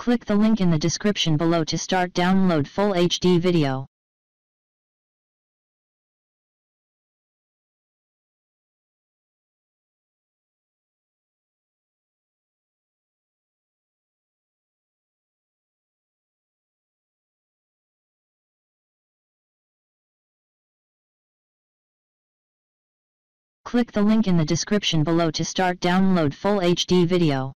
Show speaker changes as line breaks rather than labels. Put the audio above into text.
Click the link in the description below to start download full HD video. Click the link in the description below to start download full HD video.